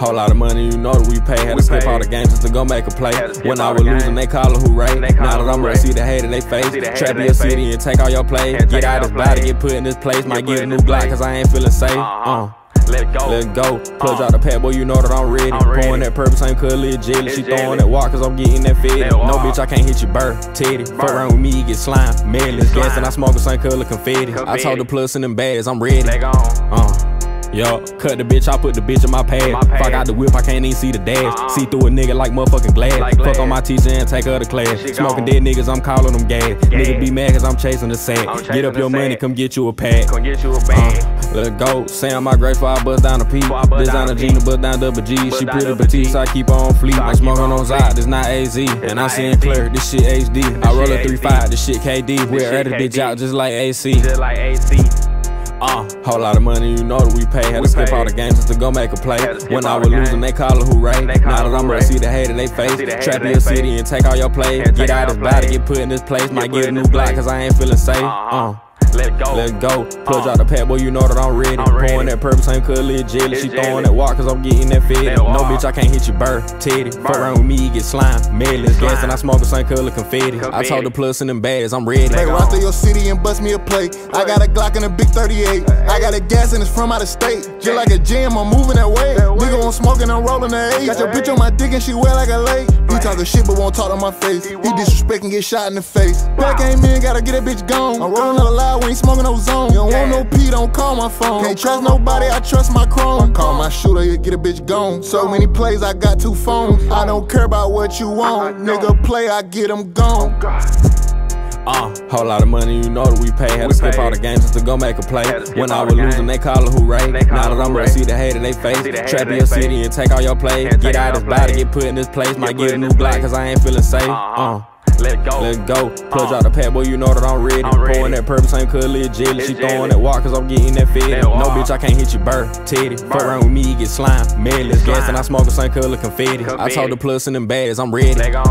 Uh, whole lot of money, you know that we pay. Had to skip all the games just to go make a play. When I was losing, they call it hooray. Now that I'm ready, see the hate in they face. Trap your city and take all your plays. Get out of this body, get put in this place. Might get a new block, cause I ain't feeling safe. Uh. Let it go. Let it go. Plug out the pad, boy, you know that I'm ready. I'm ready. Pouring that purpose, ain't cause legit. She Legit. throwing that walk, cause I'm getting that fed. That No, bitch, I can't hit your birth. Teddy. Fuck around with me, you get slime. Manless Slime. gas, and I smoke the same color confetti. I Confetti. told the plus in them bags, I'm ready. Leg on. Uh. Yo, cut the bitch, I put the bitch in my pad. My pad. Fuck out the whip, I can't even see the dash. Uh-uh. See through a nigga like motherfucking glass. Like. Fuck on my teacher and take her to class. She Smoking gone. dead niggas, I'm calling them gas. Nigga be mad cause I'm chasing the sack. I'm Get up your money, come get you a pack. Gonna get you a bag. Uh, let it go. Say I'm my grace before I bust down the P. Before I bust down the Gina, bust down double G. Bust She pretty petite, so I keep her on fleek. So I'm smoking on Zod, this not AZ. And I not seeing clear, this shit HD. I roll a shit 3-5, this shit KD. Shit air the bitch out just like AC. Just like AC. Uh, whole lot of money, you know that we pay. Had to We skip pay. all the games just to go make a play. To skip When I was the losing, they call it hooray. Now that I'm ready, see the hate in they face. Trap in your city and take all your plays. Get out this body, get put in this place. Might get a new block cause I ain't feeling safe. Uh-uh. Uh. Let go. Let go. Plug Uh. out the pad, boy, you know that I'm ready. I'm ready. Pouring that purpose, ain't cause legit. She Legit. throwing that walk, cause I'm getting that fed. That No, bitch, I can't hit your birth. Teddy. Fuck around with me, you get slime. Medless Slime. gas, and I smoke the same color confetti. I Confetti. told the and in them bags, I'm ready. Let Like ride through your city and bust me a plate. I got a Glock and a big 38. I got a gas and it's from out of state. Just like a gym, I'm moving that way. That way. Nigga, I'm smoking, I'm rolling the eight. Got your bitch on my dick and she wear like a lake. He talking shit but won't talk to my face. He won't. disrespect and get shot in the face. Wow. Back came in, gotta get that bitch gone. I'm rolling out loud, we ain't smoking no zone. You don't want no P, don't call my phone. Can't trust nobody, I trust my chrome. Call my shooter, you get a bitch gone. So many plays, I got two phones. I don't care about what you want. Nigga play, I get them gone. Uh, whole lot of money, you know that we pay. Had to We skip pay. all the games just to go make a play. Had to skip When I was losing, games. they call it hooray. They call Now that I'm ready, hooray. see the hate in they face. The Trap in your they city face. and take all your plays. Get out all this body, get put in this place. Might put get a new this block, cause I ain't feeling safe. Uh-uh. Uh. Let go. Let go. Plug Uh. out the pad, boy, you know that I'm ready. I'm ready. Pouring that purpose, ain't cause legit. She throwing that walk, cause I'm getting that fed. That No, bitch, I can't hit you, birth. Teddy. Fuck around with me, you get slime. Medless gas, and I smoke the same color confetti. I Confetti. told the plus in them bags, I'm ready. Leg on.